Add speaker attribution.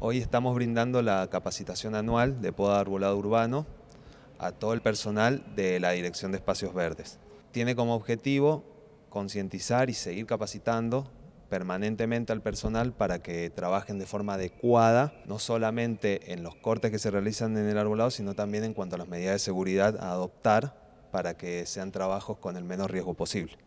Speaker 1: Hoy estamos brindando la capacitación anual de poda de arbolado urbano a todo el personal de la Dirección de Espacios Verdes. Tiene como objetivo concientizar y seguir capacitando permanentemente al personal para que trabajen de forma adecuada, no solamente en los cortes que se realizan en el arbolado, sino también en cuanto a las medidas de seguridad a adoptar para que sean trabajos con el menor riesgo posible.